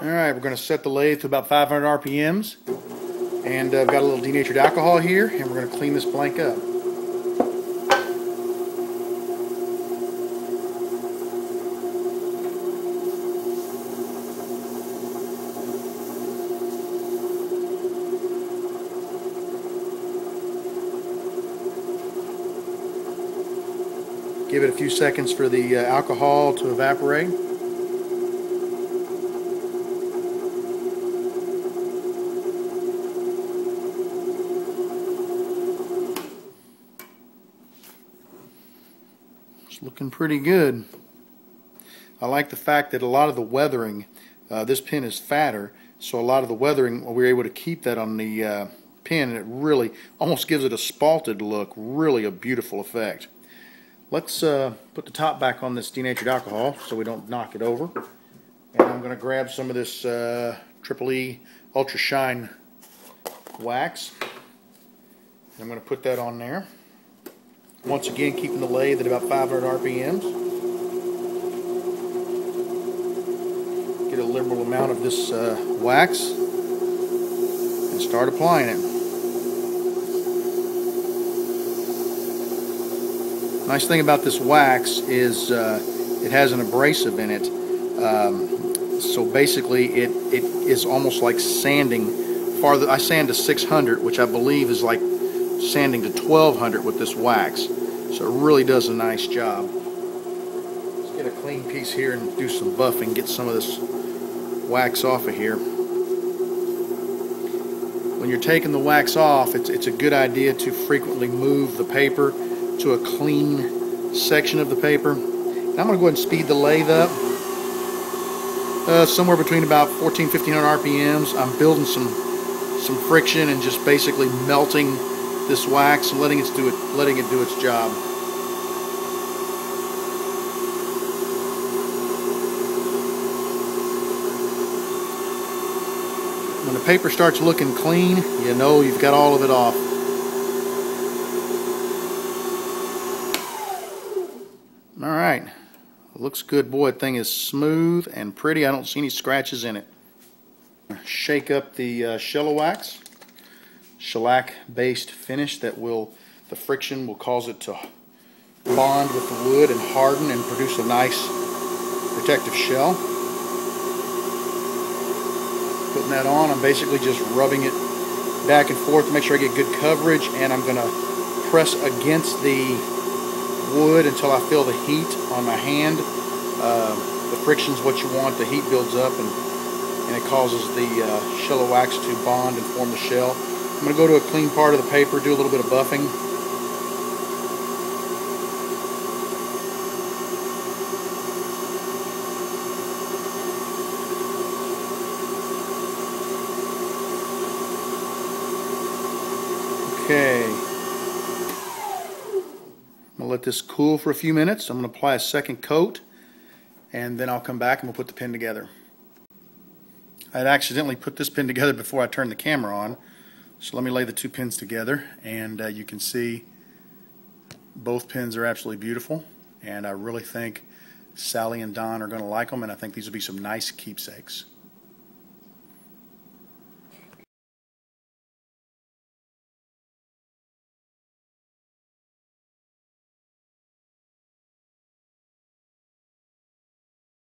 Alright, we're going to set the lathe to about 500 RPMs. And uh, I've got a little denatured alcohol here, and we're going to clean this blank up. Give it a few seconds for the uh, alcohol to evaporate. Looking pretty good. I like the fact that a lot of the weathering, uh, this pin is fatter, so a lot of the weathering, we were able to keep that on the uh, pin, and it really almost gives it a spalted look, really a beautiful effect. Let's uh, put the top back on this denatured alcohol so we don't knock it over. And I'm going to grab some of this uh, Triple E Ultra Shine wax. And I'm going to put that on there. Once again, keeping the lathe at about 500 RPMs. Get a liberal amount of this uh, wax and start applying it. Nice thing about this wax is uh, it has an abrasive in it. Um, so basically it, it is almost like sanding farther. I sand to 600, which I believe is like sanding to 1200 with this wax. So it really does a nice job. Let's get a clean piece here and do some buffing, get some of this wax off of here. When you're taking the wax off, it's, it's a good idea to frequently move the paper to a clean section of the paper. I'm going to go ahead and speed the lathe up. Uh, somewhere between about 14 1500 RPMs. I'm building some some friction and just basically melting this wax letting it do it letting it do its job. When the paper starts looking clean, you know you've got all of it off. All right. Looks good. Boy, thing is smooth and pretty. I don't see any scratches in it. Shake up the uh, wax. Shellac based finish that will, the friction will cause it to bond with the wood and harden and produce a nice protective shell. Putting that on, I'm basically just rubbing it back and forth to make sure I get good coverage and I'm going to press against the wood until I feel the heat on my hand. Uh, the friction is what you want. The heat builds up and, and it causes the uh, Shellawax to bond and form the shell. I'm going to go to a clean part of the paper, do a little bit of buffing. Okay, I'm going to let this cool for a few minutes. I'm going to apply a second coat and then I'll come back and we'll put the pin together. I had accidentally put this pin together before I turned the camera on. So let me lay the two pins together and uh, you can see both pins are absolutely beautiful and I really think Sally and Don are going to like them and I think these will be some nice keepsakes.